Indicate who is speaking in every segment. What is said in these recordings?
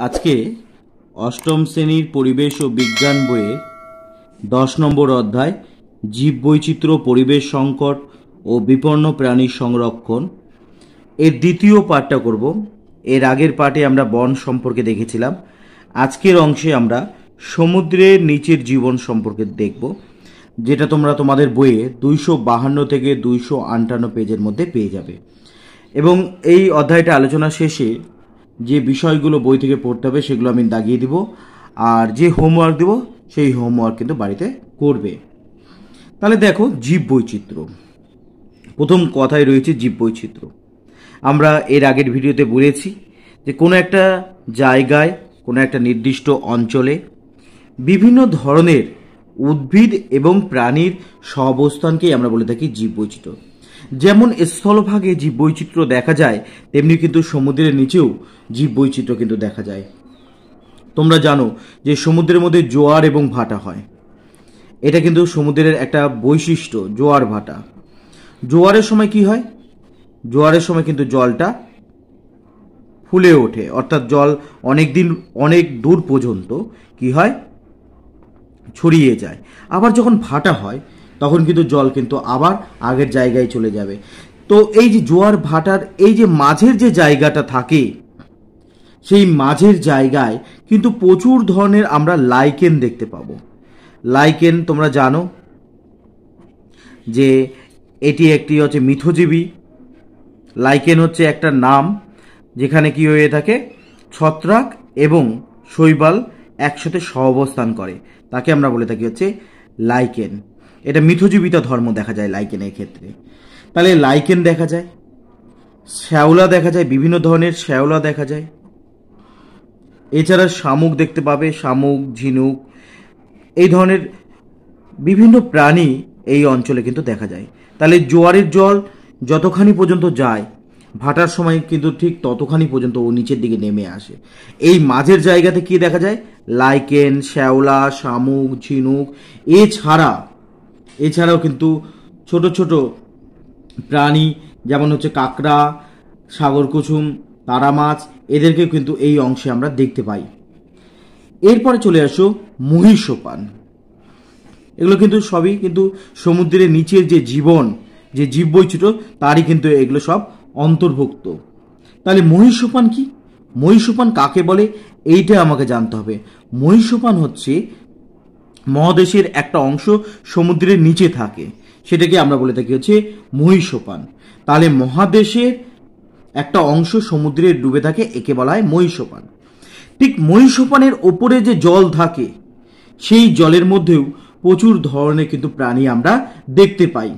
Speaker 1: আজকে অষ্টম শ্রেণির পরিবেশ ও বিজ্ঞান বইয়ের দশ নম্বর অধ্যায় জীব বৈচিত্র্য পরিবেশ সংকট ও বিপন্ন প্রাণীর সংরক্ষণ। এর দ্বিতীয় পাঠটা করব। এর আগের পাঠে আমরা বন সম্পর্কে দেখেছিলাম। আজকের অংশে আমরা সমুদ্রের নিচের জীবন সম্পর্কে দেখব, যেটা তোমরা তোমাদের বইয়ে দুইশো বাহান্ন থেকে দুইশো আটান্ন পেজের মধ্যে পেয়ে যাবে। এবং এই অধ্যায়টা আলোচনা শেষে যে বিষয়গুলো বই থেকে পড়তে হবে সেগুলো আমি দাগিয়ে দিব। আর যে হোমওয়ার্ক দেব, সেই হোমওয়ার্ক কিন্তু বাড়িতে করবে। তাহলে দেখো, জীব বৈচিত্র্য। প্রথম কথায় রয়েছে জীব বৈচিত্র্য। আমরা এর আগের ভিডিওতে বলেছি যে কোনো একটা জায়গায়, কোনো একটা নির্দিষ্ট অঞ্চলে বিভিন্ন ধরনের উদ্ভিদ এবং প্রাণীর সহাবস্থানকেই আমরা বলে থাকি জীব বৈচিত্র্য। যেমন স্থলভাগে জীব বৈচিত্র্য দেখা যায়, তেমনি কিন্তু সমুদ্রের নিচেও জীব বৈচিত্র্য কিন্তু দেখা যায়। তোমরা জানো যে সমুদ্রের মধ্যে জোয়ার এবং ভাটা হয়। এটা কিন্তু সমুদ্রের একটা বৈশিষ্ট্য, জোয়ার, ভাটা। জোয়ারের সময় কি হয়? জোয়ারের সময় কিন্তু জলটা ফুলে ওঠে। অর্থাৎ জল অনেক দিন, অনেক দূর পর্যন্ত কি হয়? ছড়িয়ে যায়। আবার যখন ভাটা হয় তখন কিন্তু জল কিন্তু আবার আগের জায়গায় চলে যাবে। তো এই যে জোয়ার ভাটার এই যে মাঝের যে জায়গাটা থাকে, সেই মাঝের জায়গায় কিন্তু প্রচুর ধরনের আমরা লাইকেন দেখতে পাবো। লাইকেন তোমরা জানো যে এটি একটি হচ্ছে মিথজীবী। লাইকেন হচ্ছে একটা নাম যেখানে কি হয়ে থাকে, ছত্রাক এবং শৈবাল একসাথে সহাবস্থান করে। তাকে আমরা বলে থাকি হচ্ছে লাইকেন এটা মিথজীবিতা ধর্ম দেখা যায় লাইকেনের ক্ষেত্রে। তাহলে লাইকেন দেখা যায়, শ্যাওলা দেখা যায়, বিভিন্ন ধরনের শ্যাওলা দেখা যায়। এছাড়া শামুক দেখতে পাবে, শামুক, ঝিনুক, এই ধরনের বিভিন্ন প্রাণী এই অঞ্চলে কিন্তু দেখা যায়। তাহলে জোয়ারের জল যতখানি পর্যন্ত যায়, ভাটার সময় কিন্তু ঠিক ততখানি পর্যন্ত ও নিচের দিকে নেমে আসে। এই মাঝের জায়গাতে কি দেখা যায়? লাইকেন, শ্যাওলা, শামুক, ঝিনুক, এছাড়া এছাড়াও কিন্তু ছোট ছোট প্রাণী, যেমন হচ্ছে কাঁকড়া, সাগর কুসুম, তারা মাছ এদেরকে কিন্তু এই অংশে আমরা দেখতে পাই। এরপরে চলে আসো মহিষোপান। এগুলো কিন্তু সবই কিন্তু সমুদ্রের নিচের যে জীবন, যে জীববৈচিত্র্য, তারই কিন্তু এগুলো সব অন্তর্ভুক্ত। তাহলে মহিষোপান কি? মহিষোপান কাকে বলে? এইটা আমাকে জানতে হবে। মহিষোপান হচ্ছে মহাদেশের একটা অংশ সমুদ্রের নিচে থাকে। সেটাকে আমরা বলে থাকি হচ্ছে মহিষোপান। তাহলে মহাদেশের একটা অংশ সমুদ্রে ডুবে থাকে, একে বলা হয় মহিষোপান। ঠিক মহিষোপানের ওপরে যে জল থাকে, সেই জলের মধ্যেও প্রচুর ধরনের কিন্তু প্রাণী আমরা দেখতে পাই।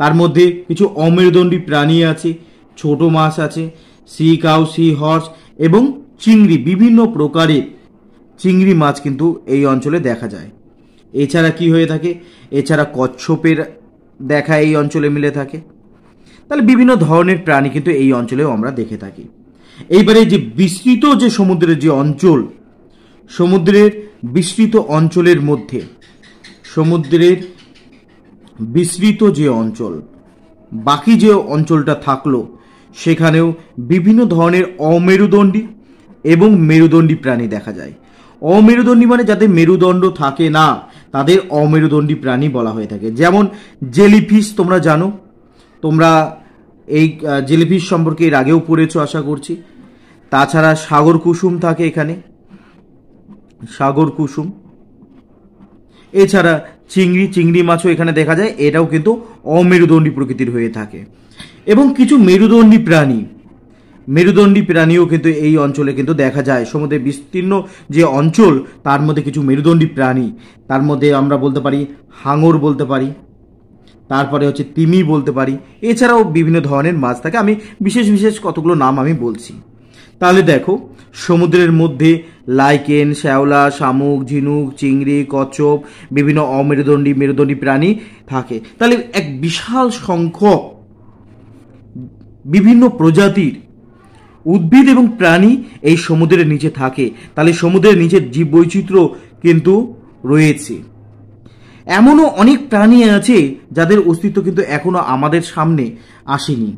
Speaker 1: তার মধ্যে কিছু অমেরুদণ্ডী প্রাণী আছে, ছোট মাছ আছে সি কাউ সি হর্স এবং চিংড়ি, বিভিন্ন প্রকারের চিংড়ি মাছ কিন্তু এই অঞ্চলে দেখা যায়। এছাড়া কি হয়ে থাকে? এছাড়া কচ্ছপের দেখা এই অঞ্চলে মিলে থাকে। তাহলে বিভিন্ন ধরনের প্রাণী কিন্তু এই অঞ্চলেও আমরা দেখে থাকি। এইবারে যে বিস্তৃত যে সমুদ্রের যে অঞ্চল, সমুদ্রের বিস্তৃত অঞ্চলের মধ্যে, সমুদ্রের বিস্তৃত যে অঞ্চল, বাকি যে অঞ্চলটা থাকল, সেখানেও বিভিন্ন ধরনের অমেরুদণ্ডী এবং মেরুদণ্ডী প্রাণী দেখা যায়। অমেরুদণ্ডী মানে যাদের মেরুদণ্ড থাকে না তাদের অমেরুদণ্ডী প্রাণী বলা হয়ে থাকে। যেমন জেলিফিশ, তোমরা জানো। তোমরা এই জেলিফিশ সম্পর্কে এর আগেও পড়েছো, আশা করছি। তাছাড়া সাগর কুসুম থাকে এখানে। সাগর কুসুম। এছাড়া চিংড়ি চিংড়ি মাছও এখানে দেখা যায়। এটাও কিন্তু অমেরুদণ্ডী প্রকৃতির হয়ে থাকে। এবং কিছু মেরুদণ্ডী প্রাণী মেরুদণ্ডী প্রাণীও কিন্তু এই অঞ্চলে কিন্তু দেখা যায়। সমুদ্রের বিস্তীর্ণ যে অঞ্চল, তার মধ্যে কিছু মেরুদণ্ডী প্রাণী। তার মধ্যে আমরা বলতে পারি হাঙর বলতে পারি, তারপরে হচ্ছে তিমি বলতে পারি। এছাড়াও বিভিন্ন ধরনের মাছ থাকে। আমি বিশেষ বিশেষ কতগুলো নাম আমি বলছি। তাহলে দেখো, সমুদ্রের মধ্যে লাইকেন, শ্যাওলা, শামুক, ঝিনুক, চিংড়ি, কচ্ছপ, বিভিন্ন অমেরুদণ্ডী, মেরুদণ্ডী প্রাণী থাকে। তাহলে এক বিশাল সংখ্যক বিভিন্ন প্রজাতির উদ্ভিদ এবং প্রাণী এই সমুদ্রের নিচে থাকে। তাহলে সমুদ্রের নিচে জীব বৈচিত্র্য কিন্তু রয়েছে। এমনও অনেক প্রাণী আছে যাদের অস্তিত্ব কিন্তু এখনও আমাদের সামনে আসেনি।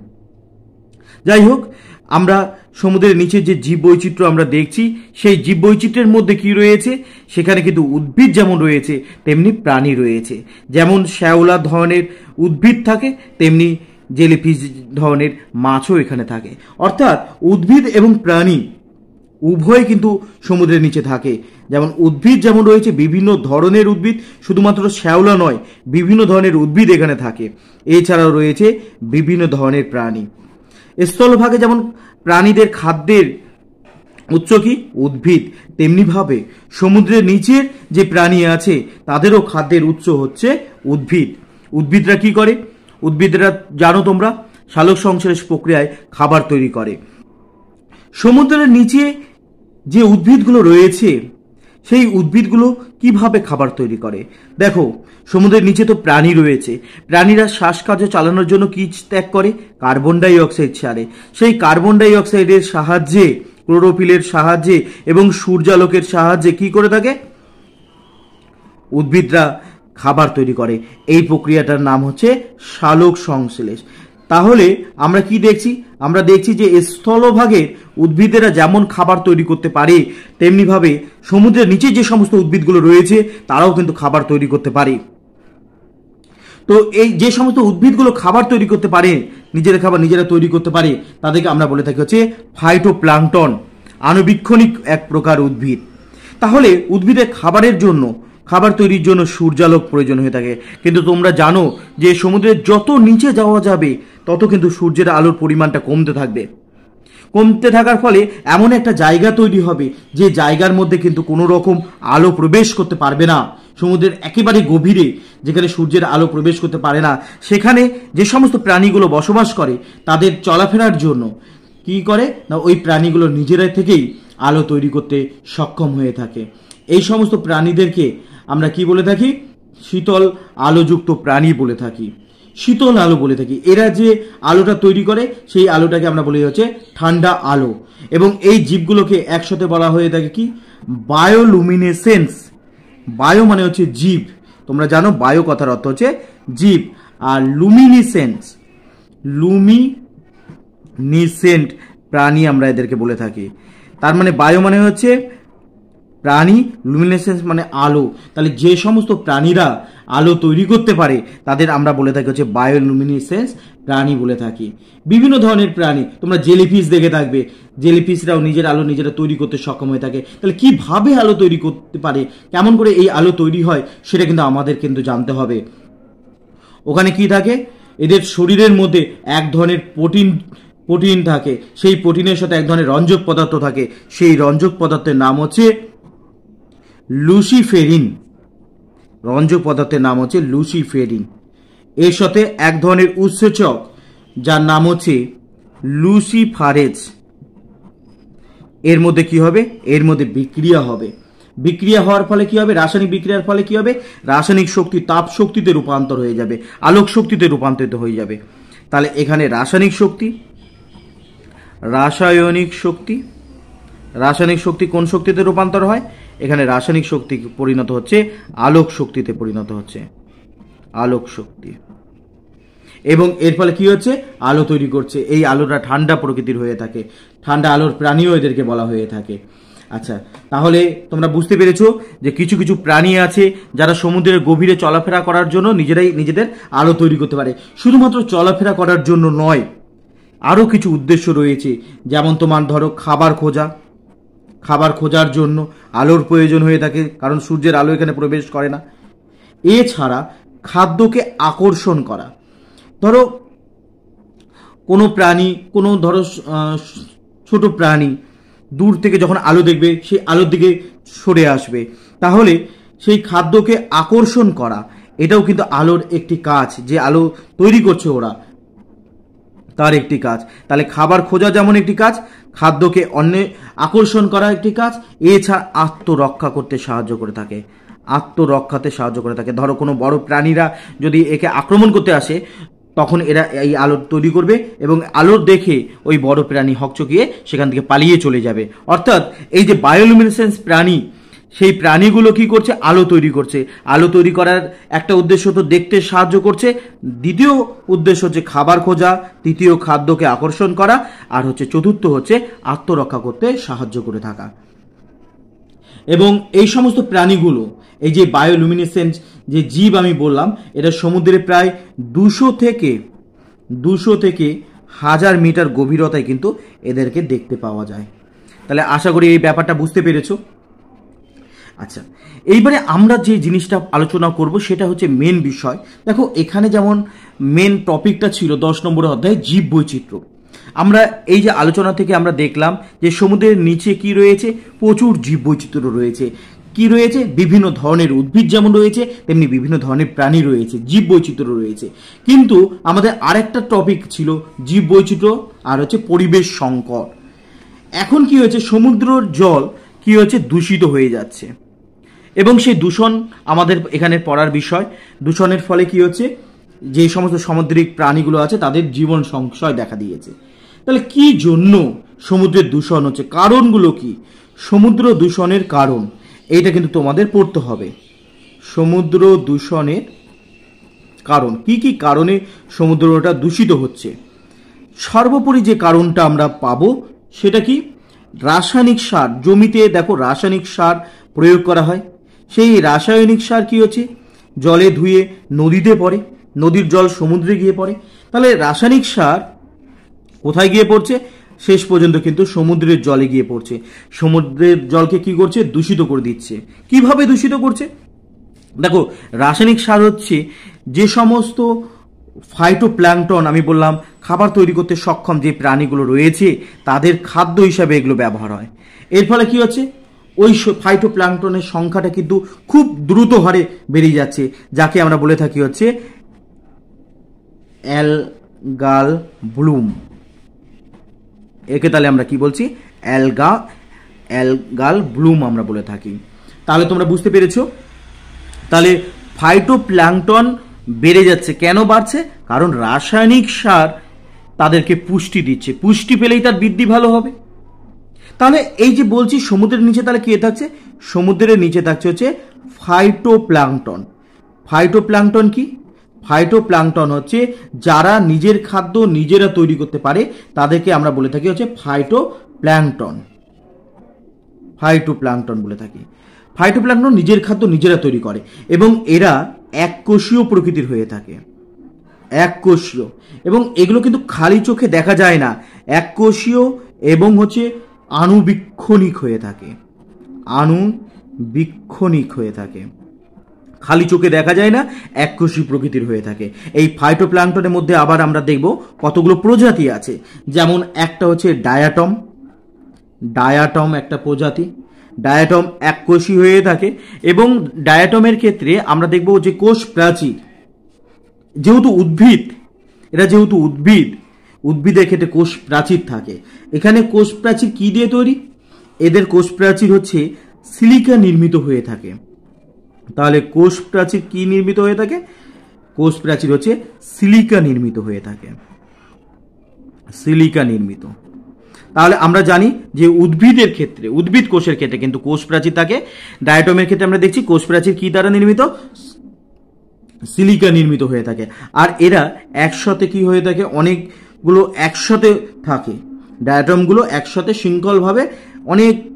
Speaker 1: যাই হোক, আমরা সমুদ্রের নিচে যে জীব বৈচিত্র্য আমরা দেখছি, সেই জীব বৈচিত্র্যের মধ্যে কি রয়েছে? সেখানে কিন্তু উদ্ভিদ যেমন রয়েছে, তেমনি প্রাণী রয়েছে। যেমন শ্যাওলা ধরনের উদ্ভিদ থাকে, তেমনি জেলিফিস ধরনের মাছও এখানে থাকে। অর্থাৎ উদ্ভিদ এবং প্রাণী উভয় কিন্তু সমুদ্রের নিচে থাকে। যেমন উদ্ভিদ যেমন রয়েছে, বিভিন্ন ধরনের উদ্ভিদ, শুধুমাত্র শ্যাওলা নয়, বিভিন্ন ধরনের উদ্ভিদ এখানে থাকে। এছাড়াও রয়েছে বিভিন্ন ধরনের প্রাণী। স্থলভাগে যেমন প্রাণীদের খাদ্যের উৎস কি? উদ্ভিদ। তেমনিভাবে সমুদ্রের নিচের যে প্রাণী আছে, তাদেরও খাদ্যের উৎস হচ্ছে উদ্ভিদ। উদ্ভিদরা কি করে? উদ্ভিদরা জানো তোমরা? সালোক সংশ্লেষ প্রক্রিয়ায় খাবার তৈরি করে। সমুদ্রের নিচে যে উদ্ভিদগুলো রয়েছে, সেই উদ্ভিদগুলো কীভাবে খাবার তৈরি করে? দেখো, সমুদ্রের নিচে তো প্রাণী রয়েছে। প্রাণীরা শ্বাসকার্য চালানোর জন্য কি ত্যাগ করে? কার্বন ডাই অক্সাইড ছাড়ে। সেই কার্বন ডাই অক্সাইডের সাহায্যে, ক্লোরোফিলের সাহায্যে এবং সূর্যালোকের সাহায্যে কি করে থাকে? উদ্ভিদরা খাবার তৈরি করে। এই প্রক্রিয়াটার নাম হচ্ছে সালোক সংশ্লেষ। তাহলে আমরা কি দেখছি? আমরা দেখছি যে স্থলভাগে উদ্ভিদেরা যেমন খাবার তৈরি করতে পারে, তেমনিভাবে সমুদ্রের নিচে যে সমস্ত উদ্ভিদগুলো রয়েছে, তারাও কিন্তু খাবার তৈরি করতে পারে। তো এই যে সমস্ত উদ্ভিদগুলো খাবার তৈরি করতে পারে, নিজেরা খাবার নিজেরা তৈরি করতে পারে, তাদেরকে আমরা বলে থাকি হচ্ছে ফাইটোপ্লাংটন আণুবীক্ষণিক এক প্রকার উদ্ভিদ। তাহলে উদ্ভিদের খাবারের জন্য খাবার তৈরির জন্য সূর্যালোক প্রয়োজন হয়ে থাকে। কিন্তু তোমরা জানো যে সমুদ্রের যত নিচে যাওয়া যাবে, তত কিন্তু সূর্যের আলোর পরিমাণটা কমতে থাকবে। কমতে থাকার ফলে এমন একটা জায়গা তৈরি হবে যে জায়গার মধ্যে কিন্তু কোনো রকম আলো প্রবেশ করতে পারবে না। সমুদ্রের একেবারে গভীরে, যেখানে সূর্যের আলো প্রবেশ করতে পারে না, সেখানে যে সমস্ত প্রাণীগুলো বসবাস করে, তাদের চলাফেরার জন্য। কি করে? না, ওই প্রাণীগুলো নিজেরাই থেকেই আলো তৈরি করতে সক্ষম হয়ে থাকে। এই সমস্ত প্রাণীদেরকে আমরা কি বলে থাকি? শীতল আলোযুক্ত প্রাণী বলে থাকি। শীতল আলো বলে থাকি। এরা যে আলোটা তৈরি করে, সেই আলোটাকে আমরা বলি হচ্ছে ঠান্ডা আলো। এবং এই জীবগুলোকে একসাথে বলা হয়ে থাকে কি? বায়োলুমিনেসেন্স। বায়ো মানে হচ্ছে জীব। তোমরা জানো, বায়ো কথার অর্থ হচ্ছে জীব। আর লুমিনিসেন্স, লুমিনিসেন্ট প্রাণী আমরা এদেরকে বলে থাকি। তার মানে বায়ো মানে হচ্ছে প্রাণী লুমিনেসেন্স মানে আলো। তাহলে যে সমস্ত প্রাণীরা আলো তৈরি করতে পারে, তাদের আমরা বলে থাকি হচ্ছে বায়োলুমিনেসেন্স প্রাণী বলে থাকি। বিভিন্ন ধরনের প্রাণী, তোমরা জেলিফিস দেখে থাকবে। জেলিফিসরাও নিজের আলো নিজেরা তৈরি করতে সক্ষম হয়ে থাকে। তাহলে কীভাবে আলো তৈরি করতে পারে, কেমন করে এই আলো তৈরি হয়, সেটা কিন্তু আমাদের কিন্তু জানতে হবে। ওখানে কি থাকে? এদের শরীরের মধ্যে এক ধরনের প্রোটিন প্রোটিন থাকে। সেই প্রোটিনের সাথে এক ধরনের রঞ্জক পদার্থ থাকে। সেই রঞ্জক পদার্থের নাম হচ্ছে লুসিফেরিন। রঞ্জক পদার্থের নাম হচ্ছে লুসিফেরিন। এর সাথে এক ধরনের উৎসেচক, যার নাম হচ্ছে লুসিফারেজ। এর মধ্যে কি হবে? এর মধ্যে বিক্রিয়া হবে। বিক্রিয়া হওয়ার ফলে কি হবে? রাসায়নিক বিক্রিয়ার ফলে কি হবে? রাসায়নিক শক্তি তাপ শক্তিতে রূপান্তর হয়ে যাবে, আলোক শক্তিতে রূপান্তরিত হয়ে যাবে। তাহলে এখানে রাসায়নিক শক্তি রাসায়নিক শক্তি রাসায়নিক শক্তি কোন শক্তিতে রূপান্তর হয়? এখানে রাসায়নিক শক্তি পরিণত হচ্ছে, আলোক শক্তিতে পরিণত হচ্ছে। আলোক শক্তি। এবং এর ফলে কি হচ্ছে? আলো তৈরি করছে। এই আলোটা ঠান্ডা প্রকৃতির হয়ে থাকে। ঠান্ডা আলোর প্রাণীও এদেরকে বলা হয়ে থাকে। আচ্ছা তাহলে তোমরা বুঝতে পেরেছ যে কিছু কিছু প্রাণী আছে যারা সমুদ্রের গভীরে চলাফেরা করার জন্য নিজেরাই নিজেদের আলো তৈরি করতে পারে। শুধুমাত্র চলাফেরা করার জন্য নয়, আরও কিছু উদ্দেশ্য রয়েছে। যেমন তোমার ধরো খাবার খোঁজা খাবার খোঁজার জন্য আলোর প্রয়োজন হয়ে থাকে, কারণ সূর্যের আলো এখানে প্রবেশ করে না। এছাড়া খাদ্যকে আকর্ষণ করা। ধরো, কোনো প্রাণী, কোনো ধরো ছোট প্রাণী দূর থেকে যখন আলো দেখবে সেই আলোর দিকে সরে আসবে। তাহলে সেই খাদ্যকে আকর্ষণ করা, এটাও কিন্তু আলোর একটি কাজ, যে আলো তৈরি করছে ওরা, তার একটি কাজ। তাহলে খাবার খোঁজা যেমন একটি কাজ খাদ্যকে অন্যে, আকর্ষণ করা একটি কাজ, এছাড়া আত্মরক্ষা করতে সাহায্য করে থাকে। আত্মরক্ষাতে সাহায্য করে থাকে। ধরো, কোনো বড় প্রাণীরা যদি একে আক্রমণ করতে আসে, তখন এরা এই আলো তৈরি করবে এবং আলোর দেখে ওই বড় প্রাণী হকচকিয়ে সেখান থেকে পালিয়ে চলে যাবে। অর্থাৎ এই যে বায়োলুমিনেসেন্স প্রাণী সেই প্রাণীগুলো কি করছে? আলো তৈরি করছে। আলো তৈরি করার একটা উদ্দেশ্য তো দেখতে সাহায্য করছে। দ্বিতীয় উদ্দেশ্য হচ্ছে খাবার খোঁজা, তৃতীয় খাদ্যকে আকর্ষণ করা, আর হচ্ছে চতুর্থ হচ্ছে আত্মরক্ষা করতে সাহায্য করে থাকা। এবং এই সমস্ত প্রাণীগুলো, এই যে বায়োলুমিনেসেন্স যে জীব আমি বললাম, এটা সমুদ্রে প্রায় দুশো থেকে দুশো থেকে হাজার মিটার গভীরতায় কিন্তু এদেরকে দেখতে পাওয়া যায়। তাহলে আশা করি এই ব্যাপারটা বুঝতে পেরেছ। আচ্ছা এইবারে আমরা যে জিনিসটা আলোচনা করব সেটা হচ্ছে মেন বিষয়। দেখো, এখানে যেমন মেন টপিকটা ছিল দশ নম্বর অধ্যায়ে জীব বৈচিত্র্য। আমরা এই যে আলোচনা থেকে আমরা দেখলাম যে সমুদ্রের নিচে কি রয়েছে, প্রচুর জীব বৈচিত্র্য রয়েছে। কি রয়েছে? বিভিন্ন ধরনের উদ্ভিদ যেমন রয়েছে, তেমনি বিভিন্ন ধরনের প্রাণী রয়েছে, জীব বৈচিত্র্য রয়েছে। কিন্তু আমাদের আরেকটা টপিক ছিল জীব বৈচিত্র্য আর হচ্ছে পরিবেশ সংকট। এখন কি হয়েছে? সমুদ্রর জল কি হয়েছে দূষিত হয়ে যাচ্ছে। এবং সেই দূষণ আমাদের এখানে পড়ার বিষয়। দূষণের ফলে কি হচ্ছে? যে সমস্ত সামুদ্রিক প্রাণীগুলো আছে, তাদের জীবন সংশয় দেখা দিয়েছে। তাহলে কি জন্য সমুদ্রের দূষণ হচ্ছে? কারণগুলো কি? সমুদ্র দূষণের কারণ, এইটা কিন্তু তোমাদের পড়তে হবে। সমুদ্র দূষণের কারণ, কি কি কারণে সমুদ্রটা দূষিত হচ্ছে? সর্বোপরি যে কারণটা আমরা পাবো, সেটা কি? রাসায়নিক সার, জমিতে দেখো রাসায়নিক সার প্রয়োগ করা হয়। সেই রাসায়নিক সার কি হচ্ছে? জলে ধুয়ে নদীতে পড়ে, নদীর জল সমুদ্রে গিয়ে পড়ে। তাহলে রাসায়নিক সার কোথায় গিয়ে পড়ছে? শেষ পর্যন্ত কিন্তু সমুদ্রের জলে গিয়ে পড়ছে। সমুদ্রের জলকে কি করছে? দূষিত করে দিচ্ছে। কীভাবে দূষিত করছে? দেখো, রাসায়নিক সার হচ্ছে যে সমস্ত ফাইটোপ্ল্যাংটন আমি বললাম, খাবার তৈরি করতে সক্ষম যে প্রাণীগুলো রয়েছে, তাদের খাদ্য হিসাবে এগুলো ব্যবহার হয়। এর ফলে কি হচ্ছে? ওই ফাইটোপ্ল্যাংটনের সংখ্যাটা কিন্তু খুব দ্রুত হারে বেড়ে যাচ্ছে, যাকে আমরা বলে থাকি হচ্ছে অ্যালগাল ব্লুম। একে তাহলে আমরা কি বলছি? অ্যালগা, অ্যালগাল ব্লুম আমরা বলে থাকি। তাহলে তোমরা বুঝতে পেরেছ? তাহলে ফাইটোপ্ল্যাংটন বেড়ে যাচ্ছে, কেন বাড়ছে? কারণ রাসায়নিক সার তাদেরকে পুষ্টি দিচ্ছে। পুষ্টি পেলেই তার বৃদ্ধি ভালো হবে। তাহলে এই যে বলছি, সমুদ্রের নিচে তাহলে কে থাকছে? সমুদ্রের নিচে থাকছে হচ্ছে ফাইটোপ্ল্যাংটন ফাইটোপ্ল্যাংটন কি? ফাইটোপ্ল্যাংটন হচ্ছে যারা নিজের খাদ্য নিজেরা তৈরি করতে পারে, তাদেরকে আমরা বলে থাকি হচ্ছে ফাইটোপ্ল্যাংটন ফাইটোপ্ল্যাংটন বলে থাকি। ফাইটোপ্ল্যাংটন নিজের খাদ্য নিজেরা তৈরি করে এবং এরা এককোষীয় প্রকৃতির হয়ে থাকে। এককোষীয়। এবং এগুলো কিন্তু খালি চোখে দেখা যায় না। এককোষীয় এবং হচ্ছে আণুবীক্ষণিক হয়ে থাকে। আণুবীক্ষণিক হয়ে থাকে। খালি চোখে দেখা যায় না, এককোষী প্রকৃতির হয়ে থাকে। এই ফাইটোপ্ল্যাংটনের মধ্যে আবার আমরা দেখব কতগুলো প্রজাতি আছে। যেমন একটা হচ্ছে ডায়াটম ডায়াটম একটা প্রজাতি। ডায়াটম এককোষী হয়ে থাকে এবং ডায়াটমের ক্ষেত্রে আমরা দেখব যে কোষ প্রাচীর। যেহেতু উদ্ভিদ, এরা যেহেতু উদ্ভিদ উদ্ভিদের ক্ষেত্রে কোষ প্রাচীর থাকে। এখানে কোষ প্রাচীর কি দিয়ে তৈরি? এদের কোষ প্রাচীর হচ্ছে সিলিকা নির্মিত হয়ে থাকে। তাহলে কোষ প্রাচীর কি নির্মিত হয়ে থাকে? কোষ প্রাচীর হচ্ছে সিলিকা নির্মিত হয়ে থাকে। সিলিকা নির্মিত। তাহলে আমরা জানি যে উদ্ভিদের ক্ষেত্রে, উদ্ভিদ কোষের ক্ষেত্রে কিন্তু কোষ প্রাচীর থাকে। ডায়াটমের ক্ষেত্রে আমরা দেখছি কোষ প্রাচীর কি দ্বারা নির্মিত? সিলিকা নির্মিত হয়ে থাকে। আর এরা একসাথে কি হয়ে থাকে? অনেকগুলো একসাথে থাকে। ডায়াটমগুলো একসাথে শৃঙ্খলভাবে অনেক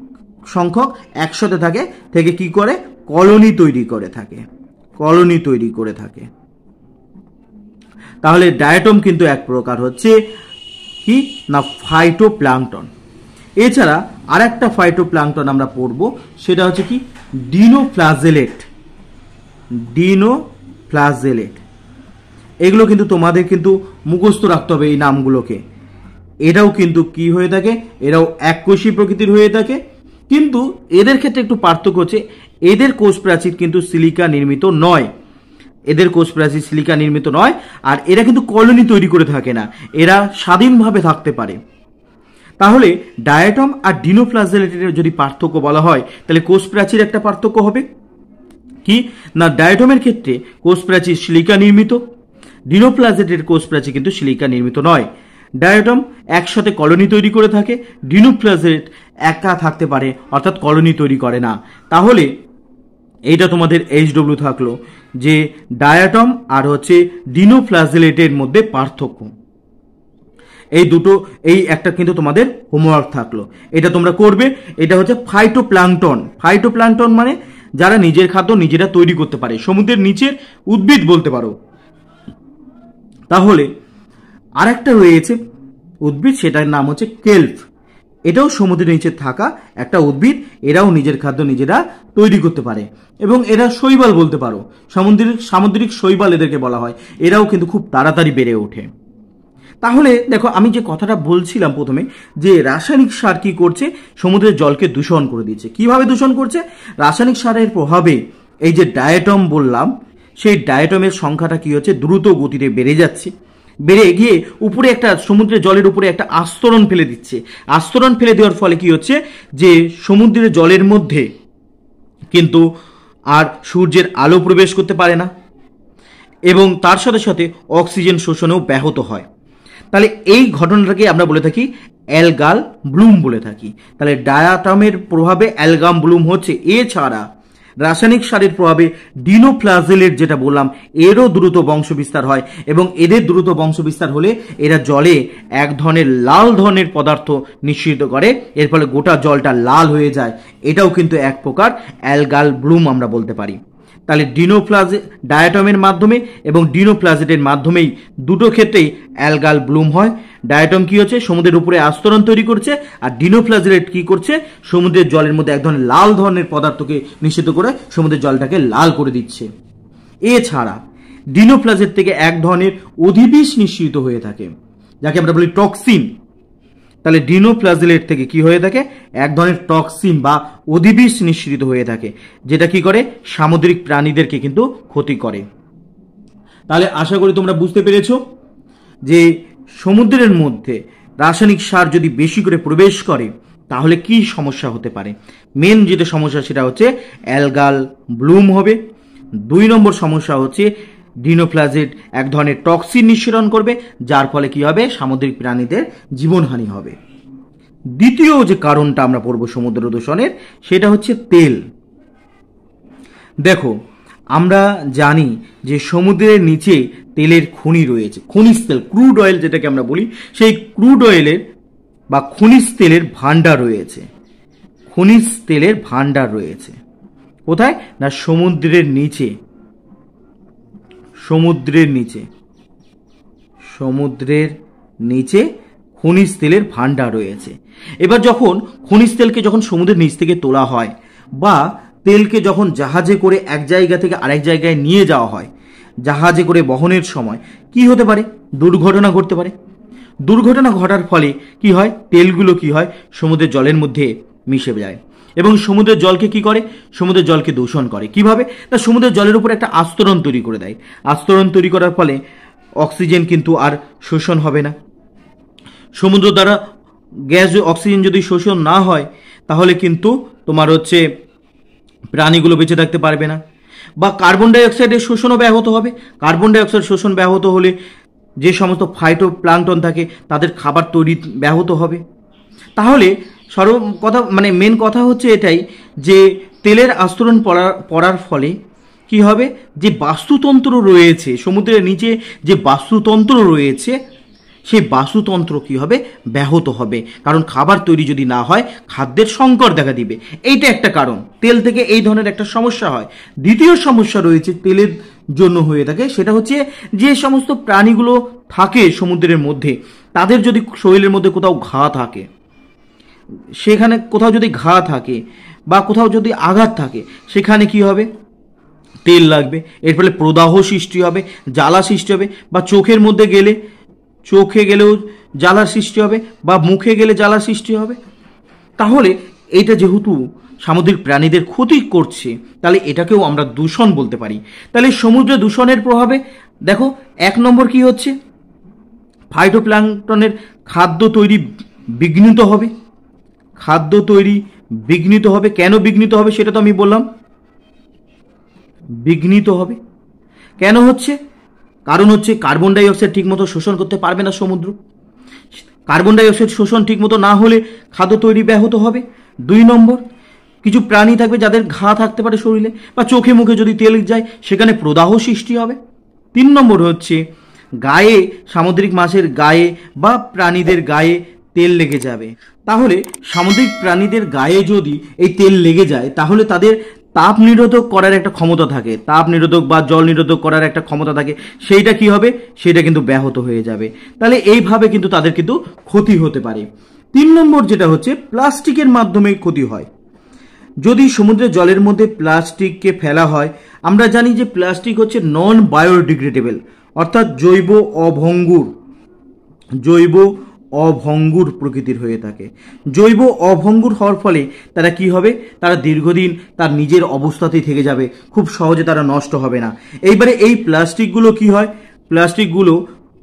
Speaker 1: সংখ্যক একসাথে থাকে। থেকে কি করে? কলোনি তৈরি করে থাকে। কলোনি তৈরি করে থাকে। তাহলে ডায়াটম কিন্তু এক প্রকার হচ্ছে কি? না ফাইটোপ্ল্যাংটন এছাড়া আর একটা ফাইটোপ্ল্যাংটন আমরা পড়ব, সেটা হচ্ছে কি? ডিনোফ্লাজেলেট ডিনোফ্লাজেলেট এগুলো কিন্তু তোমাদের কিন্তু মুখস্থ রাখতে হবে এই নামগুলোকে। এরাও কিন্তু কি হয়ে থাকে? এরাও এককোষী প্রকৃতির হয়ে থাকে। কিন্তু এদের ক্ষেত্রে একটু পার্থক্য হচ্ছে, এদের কোষ প্রাচীর কিন্তু সিলিকা নির্মিত নয়। এদের কোষ প্রাচীর সিলিকা নির্মিত নয়, আর এরা কিন্তু কলোনি তৈরি করে থাকে না। এরা স্বাধীনভাবে থাকতে পারে। তাহলে ডায়াটম আর ডিনোপ্লাজেলেটের যদি পার্থক্য বলা হয়, তাহলে কোষ প্রাচীর একটা পার্থক্য হবে। কি? না, ডায়াটমের ক্ষেত্রে কোষ প্রাচীর সিলিকা নির্মিত ডিনোপ্লাজেটের কোষ প্রাচীর কিন্তু সিলিকা নির্মিত নয়। ডায়াটম একসাথে কলোনি তৈরি করে থাকে ডিনোপ্লাজেট একা থাকতে পারে, অর্থাৎ কলোনি তৈরি করে না। তাহলে এইটা তোমাদের এইচ ডব্লিউ থাকল, যে ডায়াটম আর হচ্ছে ডিনোফ্লাজেলেটের মধ্যে পার্থক্য। এই দুটো, এই একটা কিন্তু তোমাদের হোমওয়ার্ক থাকল। এটা তোমরা করবে, এটা হচ্ছে ফাইটোপ্লাংটন ফাইটোপ্লাংটন মানে যারা নিজের খাদ্য নিজেরা তৈরি করতে পারে, সমুদ্রের নিচের উদ্ভিদ বলতে পারো। তাহলে আরেকটা রয়েছে উদ্ভিদ, সেটার নাম হচ্ছে কেলফ এটাও সমুদ্রের নিচে থাকা একটা উদ্ভিদ, এরাও নিজের খাদ্য নিজেরা তৈরি করতে পারে। এবং এরা শৈবাল বলতে পারো। সামুদ্রিক সামুদ্রিক শৈবাল এদেরকে বলা হয়। এরাও কিন্তু খুব তাড়াতাড়ি বেড়ে ওঠে। তাহলে দেখো, আমি যে কথাটা বলছিলাম প্রথমে, যে রাসায়নিক সার কি করছে? সমুদ্রের জলকে দূষণ করে দিচ্ছে। কীভাবে দূষণ করছে? রাসায়নিক সারের প্রভাবে এই যে ডায়েটম বললাম সেই ডায়াটমের সংখ্যাটা কি হচ্ছে? দ্রুত গতিতে বেড়ে যাচ্ছে। বেড়ে গিয়ে উপরে একটা সমুদ্রের জলের উপরে একটা আস্তরণ ফেলে দিচ্ছে। আস্তরণ ফেলে দেওয়ার ফলে কি হচ্ছে? যে সমুদ্রের জলের মধ্যে কিন্তু আর সূর্যের আলো প্রবেশ করতে পারে না এবং তার সাথে সাথে অক্সিজেন শোষণেও ব্যাহত হয়। তাহলে এই ঘটনাটাকে আমরা বলে থাকি অ্যালগাল ব্লুম বলে থাকি। তাহলে ডায়াটামের প্রভাবে অ্যালগাম ব্লুম হচ্ছে। এছাড়া রাসায়নিক সারের প্রভাবে ডিনোপ্লাজেলের যেটা বললাম, এরও দ্রুত বংশবিস্তার হয় এবং এদের দ্রুত বংশবিস্তার হলে এরা জলে এক ধরনের লাল ধরনের পদার্থ নিঃসৃত করে। এর ফলে গোটা জলটা লাল হয়ে যায়। এটাও কিন্তু এক প্রকার অ্যালগাল ব্লুম আমরা বলতে পারি। তাহলে ডিনোপ্লাজে ডায়াটমের মাধ্যমে এবং ডিনোপ্লাজেটের মাধ্যমেই দুটো ক্ষেত্রেই অ্যালগাল ব্লুম হয়। ডায়াটম কি হচ্ছে? সমুদ্রের উপরে আস্তরণ তৈরি করছে আর ডিনোপ্লাজেট কি করছে? সমুদ্রের জলের মধ্যে এক ধরনের লাল ধরনের পদার্থকে নিষিদ্ধ করে সমুদ্রের জলটাকে লাল করে দিচ্ছে। এছাড়া ডিনোপ্লাজেট থেকে এক ধরনের অধিবিষ নিঃসৃত হয়ে থাকে, যাকে আমরা বলি টক্সিন। তাহলে ডিনোপ্লাজেলেট থেকে কি হয়ে থাকে? এক ধরনের টক্সিন বা অধিবিষ নিঃসৃত হয়ে থাকে, যেটা কি করে? সামুদ্রিক প্রাণীদেরকে কিন্তু ক্ষতি করে। তাহলে আশা করি তোমরা বুঝতে পেরেছ যে সমুদ্রের মধ্যে রাসায়নিক সার যদি বেশি করে প্রবেশ করে, তাহলে কি সমস্যা হতে পারে? মেন যেটা সমস্যা সেটা হচ্ছে অ্যালগাল ব্লুম হবে। দুই নম্বর সমস্যা হচ্ছে ডিনোপ্লাজেট এক ধরনের টক্সিন নিঃসরণ করবে, যার ফলে কি হবে? সামুদ্রিক প্রাণীদের জীবনহানি হবে। দ্বিতীয় যে কারণটা আমরা পড়ব সমুদ্র দূষণের, সেটা হচ্ছে তেল। দেখো, আমরা জানি যে সমুদ্রের নিচে তেলের খনি রয়েছে। খনিজ তেল, ক্রুড অয়েল যেটাকে আমরা বলি, সেই ক্রুড অয়েলের বা খনিজ তেলের ভাণ্ডার রয়েছে। খনিজ তেলের ভাণ্ডার রয়েছে। কোথায়? না, সমুদ্রের নিচে। সমুদ্রের নিচে। সমুদ্রের নিচে খনিজ তেলের ভাণ্ডার রয়েছে। এবার যখন খনিজ তেলকে যখন সমুদ্রের নিচ থেকে তোলা হয় বা তেলকে যখন জাহাজে করে এক জায়গা থেকে আরেক জায়গায় নিয়ে যাওয়া হয়, জাহাজে করে বহনের সময় কি হতে পারে? দুর্ঘটনা ঘটতে পারে। দুর্ঘটনা ঘটার ফলে কি হয়? তেলগুলো কি হয়? সমুদ্রের জলের মধ্যে মিশে যায়। এবং সমুদ্রের জলকে কি করে? সমুদ্রের জলকে দূষণ করে। কীভাবে? না, সমুদ্রের জলের উপর একটা আস্তরণ তৈরি করে দেয়। আস্তরণ তৈরি করার ফলে অক্সিজেন কিন্তু আর শোষণ হবে না। সমুদ্র দ্বারা গ্যাস অক্সিজেন যদি শোষণ না হয়, তাহলে কিন্তু তোমার হচ্ছে প্রাণীগুলো বেঁচে থাকতে পারবে না। বা কার্বন ডাইঅক্সাইডের শোষণও ব্যাহত হবে। কার্বন ডাইঅক্সাইড শোষণ ব্যাহত হলে যে সমস্ত ফাইটো প্লাংটন থাকে, তাদের খাবার তৈরি ব্যাহত হবে। তাহলে সর্ব, কথা মানে মেন কথা হচ্ছে এটাই যে তেলের আস্তরণ পড়ার পড়ার ফলে কি হবে? যে বাস্তুতন্ত্র রয়েছে, সমুদ্রের নিচে যে বাস্তুতন্ত্র রয়েছে, সেই বাস্তুতন্ত্র কি হবে? ব্যাহত হবে। কারণ খাবার তৈরি যদি না হয়, খাদ্যের সংকট দেখা দিবে। এইটা একটা কারণ। তেল থেকে এই ধরনের একটা সমস্যা হয়। দ্বিতীয় সমস্যা রয়েছে তেলের জন্য হয়ে থাকে, সেটা হচ্ছে যে সমস্ত প্রাণীগুলো থাকে সমুদ্রের মধ্যে, তাদের যদি শরীরের মধ্যে কোথাও ঘা থাকে সেখানে কোথাও যদি ঘা থাকে বা কোথাও যদি আঘাত থাকে, সেখানে কি হবে? তেল লাগবে। এর ফলে প্রদাহ সৃষ্টি হবে, জ্বালা সৃষ্টি হবে, বা চোখের মধ্যে গেলে, চোখে গেলেও জ্বালার সৃষ্টি হবে, বা মুখে গেলে জ্বালার সৃষ্টি হবে। তাহলে এটা যেহেতু সামুদ্রিক প্রাণীদের ক্ষতি করছে, তাহলে এটাকেও আমরা দূষণ বলতে পারি। তাহলে সমুদ্র দূষণের প্রভাবে, দেখো, এক নম্বর কি হচ্ছে? ফাইটোপ্ল্যাঙ্কটনের খাদ্য তৈরি বিঘ্নিত হবে। খাদ্য তৈরি বিঘ্নিত হবে। কেন বিঘ্নিত হবে সেটা তো আমি বললাম। বিঘ্নিত হবে। কেন হচ্ছে? কারণ হচ্ছে কার্বন ডাইঅক্সাইড ঠিকমতো শোষণ করতে পারবে না সমুদ্র। কার্বন ডাইঅক্সাইড শোষণ ঠিকমতো না হলে খাদ্য তৈরি ব্যাহত হবে। দুই নম্বর, কিছু প্রাণী থাকবে যাদের ঘা থাকতে পারে শরীরে বা চোখে মুখে যদি তেল যায় সেখানে প্রদাহ সৃষ্টি হবে। তিন নম্বর হচ্ছে গায়ে, সামুদ্রিক মাছের গায়ে বা প্রাণীদের গায়ে তেল লেগে যাবে। তাহলে সামুদ্রিক প্রাণীদের গায়ে যদি এই তেল লেগে যায়, তাহলে তাদের তাপ নিরোধক করার একটা ক্ষমতা থাকে। তাপ নিরোধক বা জল নিরোধক করার একটা ক্ষমতা থাকে। সেইটা কি হবে? সেটা কিন্তু ব্যাহত হয়ে যাবে। তাহলে এইভাবে কিন্তু তাদের কিন্তু ক্ষতি হতে পারে। তিন নম্বর যেটা হচ্ছে, প্লাস্টিকের মাধ্যমে ক্ষতি হয়। যদি সমুদ্রের জলের মধ্যে প্লাস্টিককে ফেলা হয়, আমরা জানি যে প্লাস্টিক হচ্ছে নন বায়োডিগ্রেডেবল অর্থাৎ জৈব অভঙ্গুর। জৈব অভঙ্গুর প্রকৃতির হয়ে থাকে। জৈব অভঙ্গুর হওয়ার ফলে তারা কি হবে? তারা দীর্ঘদিন তার নিজের অবস্থাতেই থেকে যাবে। খুব সহজে তারা নষ্ট হবে না। এইবারে এই প্লাস্টিকগুলো কি হয়? প্লাস্টিকগুলো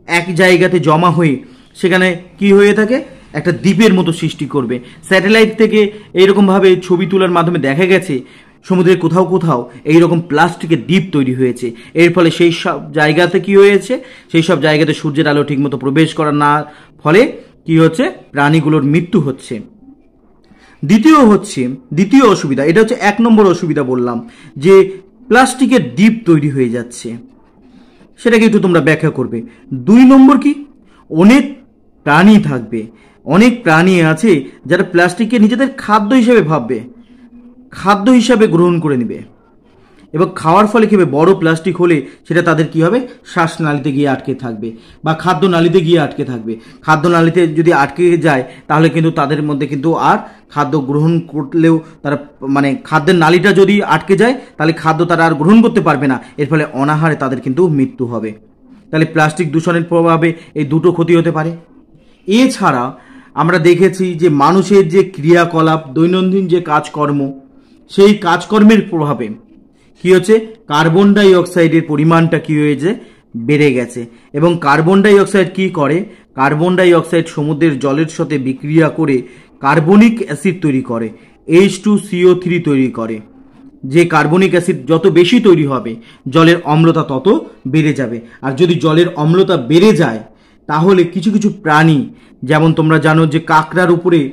Speaker 1: এক জায়গাতে জমা হয়ে সেখানে কি হয়ে থাকে? একটা দ্বীপের মতো সৃষ্টি করবে। স্যাটেলাইট থেকে এইরকমভাবে ছবি তোলার মাধ্যমে দেখা গেছে সমুদ্রের কোথাও কোথাও এই রকম প্লাস্টিকের দ্বীপ তৈরি হয়েছে। এর ফলে সেই সব জায়গাতে কি হয়েছে? সেই সব জায়গাতে সূর্যের আলো ঠিকমতো প্রবেশ করার না ফলে কি হচ্ছে? প্রাণীগুলোর মৃত্যু হচ্ছে। দ্বিতীয় হচ্ছে, দ্বিতীয় অসুবিধা, এটা হচ্ছে এক নম্বর অসুবিধা বললাম, যে প্লাস্টিকের দ্বীপ তৈরি হয়ে যাচ্ছে। সেটাকে একটু তোমরা ব্যাখ্যা করবে। দুই নম্বর কি? অনেক প্রাণী থাকবে, অনেক প্রাণী আছে যারা প্লাস্টিককে নিজেদের খাদ্য হিসেবে ভাববে। খাদ্য হিসাবে গ্রহণ করে নেবে। এবং খাওয়ার ফলে হবে? বড় প্লাস্টিক হলে সেটা তাদের কি হবে? শ্বাসনালীতে গিয়ে আটকে থাকবে বা খাদ্য নালীতে গিয়ে আটকে থাকবে। খাদ্য নালীতে যদি আটকে যায়, তাহলে কিন্তু তাদের মধ্যে কিন্তু আর খাদ্য গ্রহণ করলেও তারা মানে খাদ্যের নালীটা যদি আটকে যায়, তাহলে খাদ্য তারা আর গ্রহণ করতে পারবে না। এর ফলে অনাহারে তাদের কিন্তু মৃত্যু হবে। তাহলে প্লাস্টিক দূষণের প্রভাবে এই দুটো ক্ষতি হতে পারে। এছাড়া আমরা দেখেছি যে মানুষের যে ক্রিয়াকলাপ, দৈনন্দিন যে কাজকর্ম সেই কাজকর্মের প্রভাবে। কি হচ্ছে? কার্বন ডাই অক্সাইডের পরিমাণটা কি হয়েছে বেড়ে গেছে। এবং কার্বন ডাই অক্সাইড কি করে? কার্বন ডাই অক্সাইড সমুদ্রের জলের সাথে বিক্রিয়া করে কার্বনিক অ্যাসিড তৈরি করে এইচ টু সিও থ্রি তৈরি করে। যে কার্বনিক অ্যাসিড যত বেশি তৈরি হবে, জলের অম্লতা তত বেড়ে যাবে। আর যদি জলের অম্লতা বেড়ে যায়, তাহলে কিছু কিছু প্রাণী, যেমন তোমরা জানো যে কাঁকড়ার উপরে,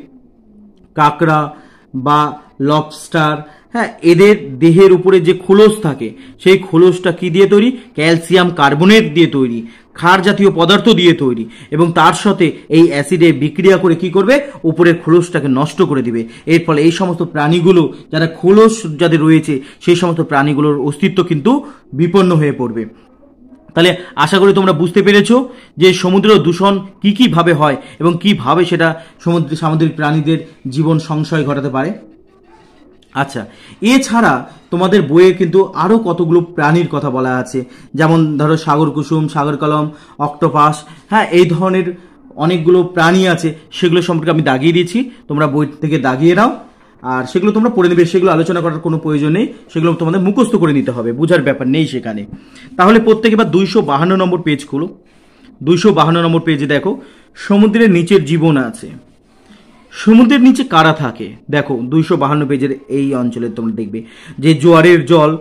Speaker 1: কাঁকড়া বা লবস্টার হ্যাঁ এদের দেহের উপরে যে খোলস থাকে, সেই খোলসটা কি দিয়ে তৈরি? ক্যালসিয়াম কার্বনেট দিয়ে তৈরি, ক্ষার জাতীয় পদার্থ দিয়ে তৈরি এবং তার সাথে এই অ্যাসিডে বিক্রিয়া করে কি করবে? উপরের খোলসটাকে নষ্ট করে দিবে। এর ফলে এই সমস্ত প্রাণীগুলো, যারা খোলস যাদের রয়েছে, সেই সমস্ত প্রাণীগুলোর অস্তিত্ব কিন্তু বিপন্ন হয়ে পড়বে। তাহলে আশা করি তোমরা বুঝতে পেরেছ যে সমুদ্র দূষণ কি কীভাবে হয় এবং কীভাবে সেটা সমুদ্র সামুদ্রিক প্রাণীদের জীবন সংশয় ঘটাতে পারে। আচ্ছা এছাড়া তোমাদের বইয়ে কিন্তু আরও কতগুলো প্রাণীর কথা বলা আছে, যেমন ধরো সাগর কুসুম, সাগর কলম, অক্টোপাস হ্যাঁ এই ধরনের অনেকগুলো প্রাণী আছে, সেগুলো সম্পর্কে আমি দাগিয়ে দিয়েছি, তোমরা বই থেকে দাগিয়ে নাও, আর সেগুলো তোমরা পড়ে নেবে, সেগুলো আলোচনা করার কোনো প্রয়োজন নেই, সেগুলো তোমাদের মুখস্থ করে নিতে হবে, বোঝার ব্যাপার নেই সেখানে। তাহলে প্রত্যেকে এবার দুইশো বাহান্ন নম্বর পেজ খুলো। দুইশো বাহান্ন নম্বর পেজে দেখো, সমুদ্রের নিচের জীবন আছে। সমুদ্রের নিচে কারা থাকে? দেখো, দুইশো বাহান্ন পেজের এই অঞ্চলে তোমরা দেখবে যে জোয়ারের জল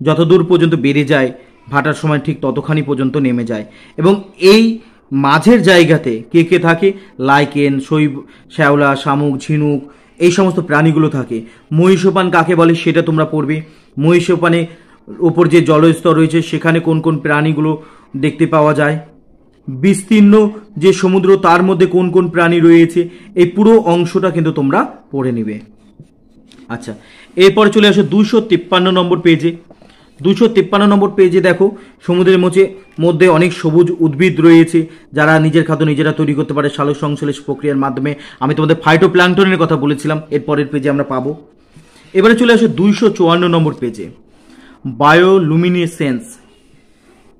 Speaker 1: যতদূর পর্যন্ত বেড়ে যায়, ভাটার সময় ঠিক ততখানি পর্যন্ত নেমে যায় এবং এই মাঝের জায়গাতে কে কে থাকে? লাইকেন, শৈব, শ্যাওলা, শামুক, ঝিনুক, এই সমস্ত প্রাণীগুলো থাকে। মহিষোপান কাকে বলে সেটা তোমরা পড়বে। মহিষোপানে ওপর যে জলস্তর রয়েছে, সেখানে কোন কোন প্রাণীগুলো দেখতে পাওয়া যায়? বিস্তীর্ণ যে সমুদ্র, তার মধ্যে কোন কোন প্রাণী রয়েছে, এই পুরো অংশটা কিন্তু তোমরা পড়ে নিবে। আচ্ছা এরপরে চলে আসো দুশো তিপ্পান্ন নম্বর পেজে দুশো তিপ্পান্ন নম্বর পেজে দেখো, সমুদ্রের মোচে মধ্যে অনেক সবুজ উদ্ভিদ রয়েছে, যারা নিজের খাদ্য নিজেরা তৈরি করতে পারে, সালোক সংশ্লেষ প্রক্রিয়ার মাধ্যমে। আমি তোমাদের ফাইটো প্ল্যাংটনের কথা বলেছিলাম, এর পরের পেজে আমরা পাবো। এবারে চলে আসো দুইশো চুয়ান্ন নম্বর পেজে বায়োলুমিনেসেন্স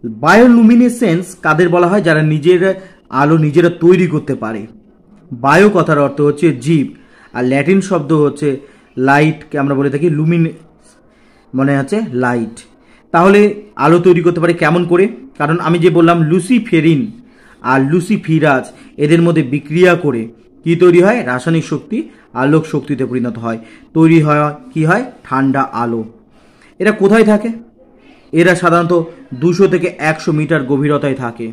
Speaker 1: বায়োলুমিনেসেন্স কাদের বলা হয়? যারা নিজের আলো নিজেরা তৈরি করতে পারে। বায়ো কথার অর্থ হচ্ছে জীব, আর ল্যাটিন শব্দ হচ্ছে লাইটকে আমরা বলে থাকি লুমিন মনে আছে লাইট তাহলে আলো তৈরি করতে পারে কেমন করে? কারণ আমি যে বললাম লুসিফেরিন আর লুসিফিরাজ এদের মধ্যে বিক্রিয়া করে কি তৈরি হয়? রাসায়নিক শক্তি আলোক শক্তিতে পরিণত হয়। তৈরি হয় কি হয়? ঠান্ডা আলো। এরা কোথায় থাকে? এরা সাধারণত দুশো থেকে একশো মিটার গভীরতায় থাকে।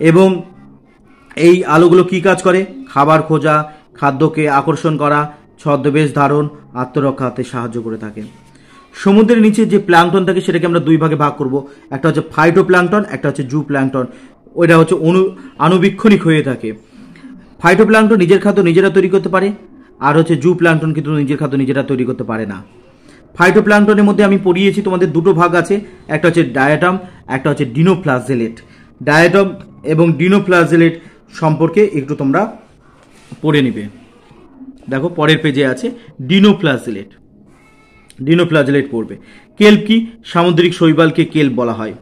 Speaker 1: এবং এই আলোগুলো কি কাজ করে? খাবার খোঁজা, খাদ্যকে আকর্ষণ করা, ছদ্মবেশ ধারণ, আত্মরক্ষাতে সাহায্য করে থাকে। সমুদ্রের নিচে যে প্ল্যাংটন থাকে সেটাকে আমরা দুই ভাগে ভাগ করব। একটা হচ্ছে ফাইটো প্ল্যাংটন একটা হচ্ছে জু প্ল্যাংটন ওইটা হচ্ছে অনু আনুবীক্ষণিক হয়ে থাকে। ফাইটো প্ল্যাংটন নিজের খাদ্য নিজেরা তৈরি করতে পারে, আর হচ্ছে জু প্ল্যাংটন কিন্তু নিজের খাদ্য নিজেরা তৈরি করতে পারে না। ফাইটোপ্ল্যাংটনের মধ্যে আমি পড়িয়েছি, তোমাদের দুটো ভাগ আছে। একটা হচ্ছে ডায়াটাম একটা হচ্ছে ডিনোপ্লাজেলেট ডায়াটাম এবং ডিনোপ্লাজেলেট সম্পর্কে একটু তোমরা পড়ে নিবে। দেখো, পরের পেজে আছে ডিনোপ্লাজেলেট ডিনোপ্লাজেলেট পড়বে। কেল্প কি? সামুদ্রিক শৈবালকে কেল্প বলা হয়।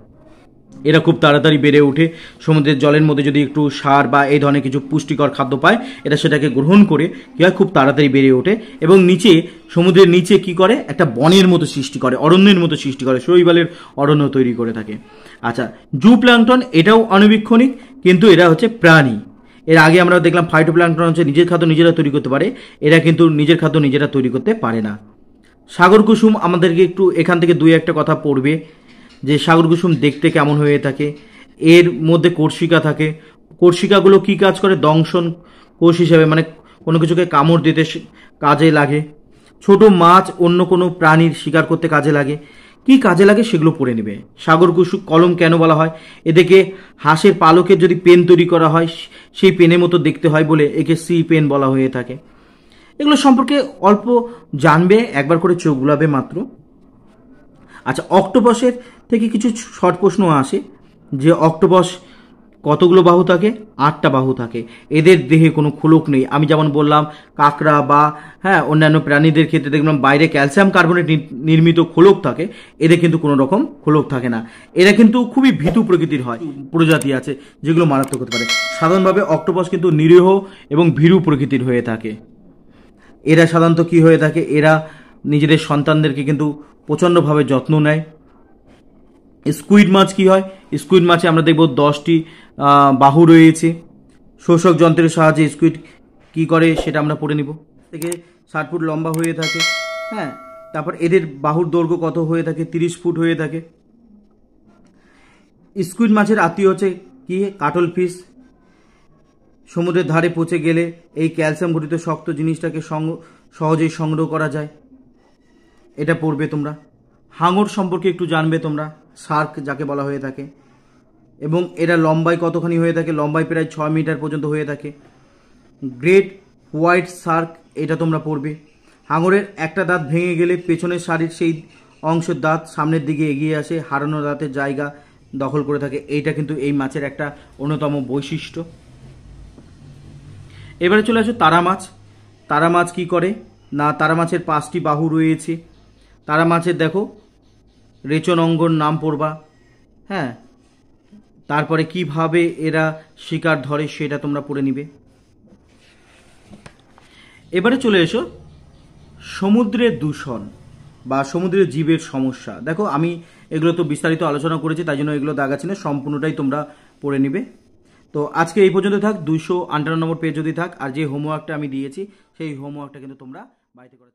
Speaker 1: এরা খুব তাড়াতাড়ি বেড়ে ওঠে। সমুদ্রের জলের মধ্যে যদি একটু সার বা এই ধরনের কিছু পুষ্টিকর খাদ্য পায় এটা সেটাকে গ্রহণ করে, কি হয়, খুব তাড়াতাড়ি বেড়ে ওঠে এবং নিচে, সমুদ্রের নিচে কি করে? একটা বনের মতো সৃষ্টি করে, অরণ্যের মতো সৃষ্টি করে, শৈবালের অরণ্য তৈরি করে থাকে। আচ্ছা জু প্ল্যাংটন এটাও অণুবীক্ষণিক কিন্তু এরা হচ্ছে প্রাণী। এর আগে আমরা দেখলাম ফাইটোপ্ল্যাংটন হচ্ছে নিজের খাদ্য নিজেরা তৈরি করতে পারে, এরা কিন্তু নিজের খাদ্য নিজেরা তৈরি করতে পারে না। সাগর কুসুম আমাদেরকে একটু এখান থেকে দুই একটা কথা পড়বে। যে সাগর কুসুম দেখতে কেমন হয়ে থাকে, এর মধ্যে কর্ষিকা থাকে। কর্ষিকাগুলো কি কাজ করে? দংশন, কোষ হিসাবে মানে কোনো কিছুকে কামড় দিতে কাজে লাগে। ছোট মাছ অন্য কোনো প্রাণীর শিকার করতে কাজে লাগে। কি কাজে লাগে সেগুলো পড়ে নেবে। সাগর কুসুম কলম কেন বলা হয়? এদেরকে হাঁসের পালকের যদি পেন তৈরি করা হয় সেই পেনের মতো দেখতে হয় বলে একে সি পেন বলা হয়ে থাকে। এগুলো সম্পর্কে অল্প জানবে, একবার করে চোখ গুলাবে মাত্র। আচ্ছা অক্টোপাসের থেকে কিছু শর্ট প্রশ্ন আসে যে অক্টোপাস কতগুলো বাহু থাকে? আটটা বাহু থাকে। এদের দেহে কোনো খোলক নেই। আমি যেমন বললাম, কাঁকড়া বা হ্যাঁ অন্যান্য প্রাণীদের ক্ষেত্রে দেখলাম বাইরে ক্যালসিয়াম কার্বনেট নির্মিত খোলক থাকে। এদের কিন্তু কোনো রকম খোলক থাকে না। এরা কিন্তু খুবই ভীতু প্রকৃতির হয়, প্রজাতি আছে, যেগুলো মারাত্মক হতে পারে। সাধারণভাবে অক্টোপাস কিন্তু নিরীহ এবং ভীরু প্রকৃতির হয়ে থাকে। এরা সাধারণত কি হয়ে থাকে? এরা নিজেদের সন্তানদেরকে কিন্তু প্রচণ্ডভাবে যত্ন নেয়। স্কুইড মাছ কি হয়? স্কুইড মাছে আমরা দেখব দশটি বাহু রয়েছে। শোষক যন্ত্রের সাহায্যে স্কুইড কি করে সেটা আমরা পড়ে নিব। থেকে ষাট ফুট লম্বা হয়ে থাকে হ্যাঁ? তারপর এদের বাহুর দৈর্ঘ্য কত হয়ে থাকে? তিরিশ ফুট হয়ে থাকে। স্কুইড মাছের আত্মীয় হচ্ছে কি? কাটল ফিশ। সমুদ্রের ধারে পচে গেলে এই ক্যালসিয়াম ঘটিত শক্ত জিনিসটাকে সং- সহজেই সংগ্রহ করা যায়। এটা পড়বে তোমরা। হাঙর সম্পর্কে একটু জানবে তোমরা। শার্ক যাকে বলা হয়ে থাকে। এবং এরা লম্বায় কতখানি হয়ে থাকে, লম্বায় প্রায় ছয় মিটার পর্যন্ত হয়ে থাকে। গ্রেট হোয়াইট শার্ক এটা তোমরা পড়বে। হাঙরের একটা দাঁত ভেঙে গেলে পেছনের শাড়ির সেই অংশের দাঁত সামনের দিকে এগিয়ে আসে, হারানো দাঁতের জায়গা দখল করে থাকে। এইটা কিন্তু এই মাছের একটা অন্যতম বৈশিষ্ট্য। এবারে চলে আসো তারা মাছ। তারা মাছ কি করে? না, তারা মাছের পাঁচটি বাহু রয়েছে। তারা মাছের, দেখো রেচন অঙ্গন নাম পড়বা। হ্যাঁ? তারপরে কীভাবে এরা শিকার ধরে সেটা তোমরা পড়ে নিবে। এবারে চলে এসো। সমুদ্রের দূষণ বা সমুদ্রের জীবের সমস্যা। দেখো, আমি এগুলো তো বিস্তারিত আলোচনা করেছি, তাই জন্য এগুলো দাগাচ্ছি না, সম্পূর্ণটাই তোমরা পড়ে নিবে। তো আজকে এই পর্যন্ত থাক, দুইশো আটান্ন নম্বর পেজ যদি থাক, আর যে হোমওয়ার্কটা আমি দিয়েছি, সেই হোমওয়ার্কটা কিন্তু তোমরা বাড়িতে চেষ্টা